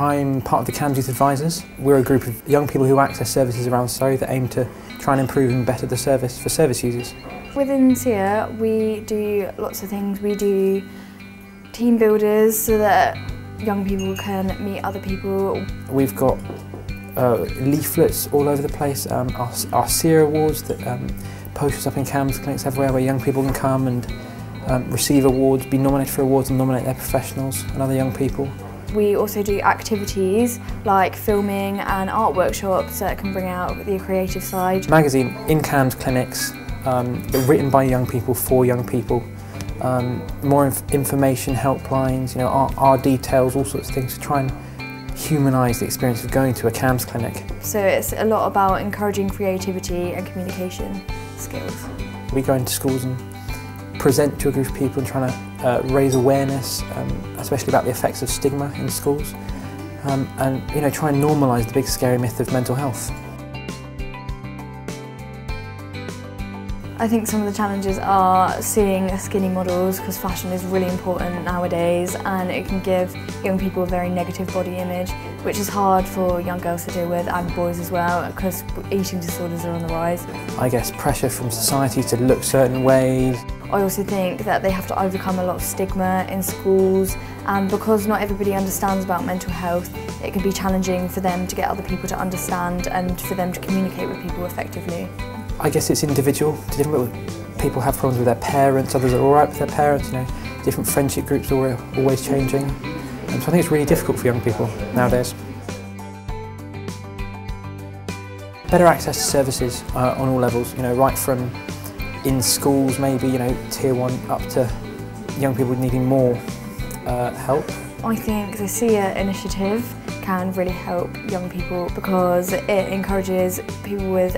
I'm part of the CAMHS Youth Advisors. We're a group of young people who access services around Surrey that aim to try and improve and better the service for service users. Within CYA we do lots of things. We do team builders so that young people can meet other people. We've got uh, leaflets all over the place, um, our, our CYA awards that um, posters up in CAMHS clinics everywhere where young people can come and um, receive awards, be nominated for awards and nominate their professionals and other young people. We also do activities like filming and art workshops that can bring out the creative side. Magazine in-CAMHS clinics, um, written by young people for young people. Um, more inf information, helplines, you know, our, our details, all sorts of things to try and humanise the experience of going to a CAMHS clinic. So it's a lot about encouraging creativity and communication skills. We go into schools and present to a group of people and trying to uh, raise awareness, um, especially about the effects of stigma in schools, um, and you know try and normalise the big scary myth of mental health. I think some of the challenges are seeing skinny models because fashion is really important nowadays and it can give young people a very negative body image which is hard for young girls to deal with and boys as well because eating disorders are on the rise. I guess pressure from society to look certain ways. I also think that they have to overcome a lot of stigma in schools and because not everybody understands about mental health it can be challenging for them to get other people to understand and for them to communicate with people effectively. I guess it's individual. Different people have problems with their parents, others are all right with their parents, you know. Different friendship groups are always changing. And so I think it's really difficult for young people nowadays. Better access to services uh, on all levels, you know, right from in schools maybe, you know, tier one up to young people needing more uh, help. I think the CYA initiative can really help young people because it encourages people with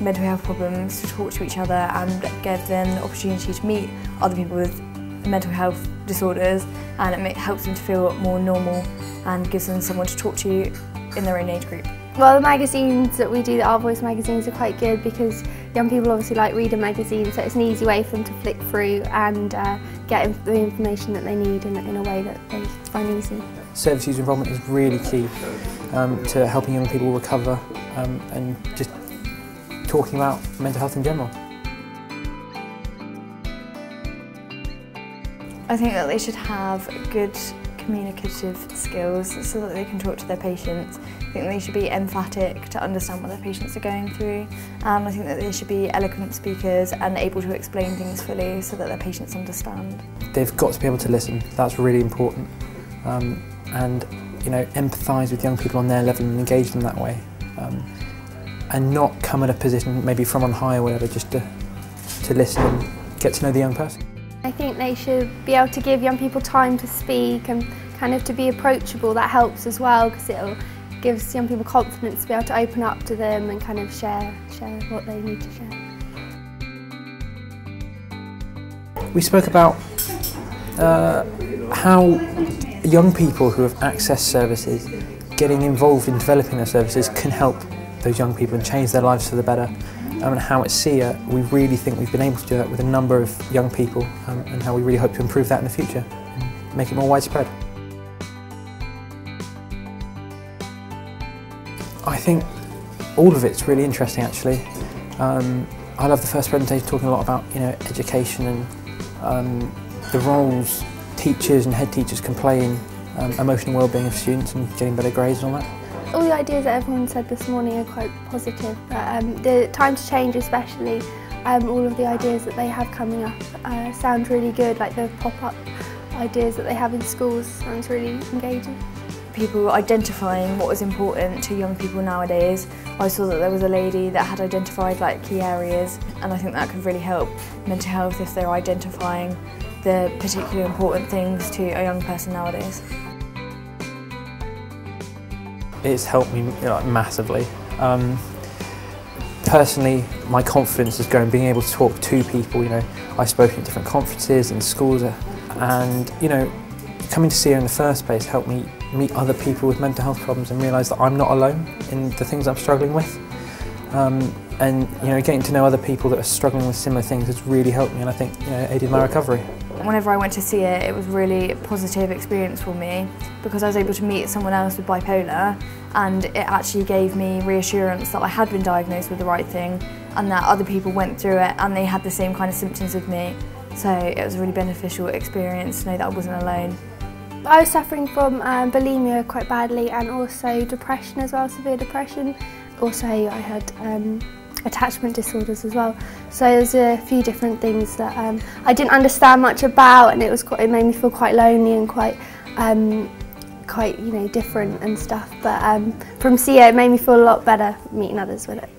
mental health problems to talk to each other and give them the opportunity to meet other people with mental health disorders and it helps them to feel more normal and gives them someone to talk to in their own age group. Well, the magazines that we do, the Our Voice magazines, are quite good because young people obviously like reading magazines, so it's an easy way for them to flick through and uh, get the information that they need in, in, a way that they find easy. Service user involvement is really key um, to helping young people recover um, and just talking about mental health in general. I think that they should have good communicative skills so that they can talk to their patients. I think they should be emphatic to understand what their patients are going through. Um, I think that they should be eloquent speakers and able to explain things fully so that their patients understand. They've got to be able to listen, that's really important. Um, and you know, empathise with young people on their level and engage them that way. Um, and not come at a position maybe from on high or whatever, just to, to listen and get to know the young person. I think they should be able to give young people time to speak and kind of to be approachable. That helps as well because it gives young people confidence to be able to open up to them and kind of share, share what they need to share. We spoke about uh, how young people who have accessed services getting involved in developing their services can help those young people and change their lives for the better. Um, and how at CYA we really think we've been able to do that with a number of young people um, and how we really hope to improve that in the future and make it more widespread. I think all of it's really interesting actually. Um, I love the first presentation talking a lot about you know education and um, the roles teachers and head teachers can play in um, emotional well-being of students and getting better grades and all that all the ideas that everyone said this morning are quite positive, but um, the time to change especially, um, all of the ideas that they have coming up uh, sound really good, like the pop-up ideas that they have in schools sounds really engaging. People identifying what was important to young people nowadays. I saw that there was a lady that had identified like key areas and I think that could really help mental health if they're identifying the particularly important things to a young person nowadays. It's helped me know, massively. Um, personally, my confidence has grown being able to talk to people. You know, I've spoken at different conferences and schools, and you know, coming to CYA in the first place helped me meet other people with mental health problems and realise that I'm not alone in the things I'm struggling with. Um, and you know, getting to know other people that are struggling with similar things has really helped me, and I think you know, aided my recovery. Whenever I went to see it, it was really a positive experience for me because I was able to meet someone else with bipolar and it actually gave me reassurance that I had been diagnosed with the right thing and that other people went through it and they had the same kind of symptoms as me. So it was a really beneficial experience to know that I wasn't alone. I was suffering from um, bulimia quite badly and also depression as well, severe depression. Also I had um, attachment disorders as well. So there's a few different things that um, I didn't understand much about and it was quite, it made me feel quite lonely and quite um, quite you know different and stuff but um, from CYA it made me feel a lot better meeting others with it.